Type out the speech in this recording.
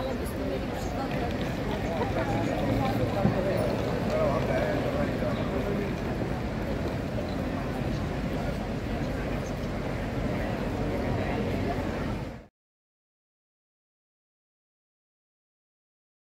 Além dos primeiros estudantes.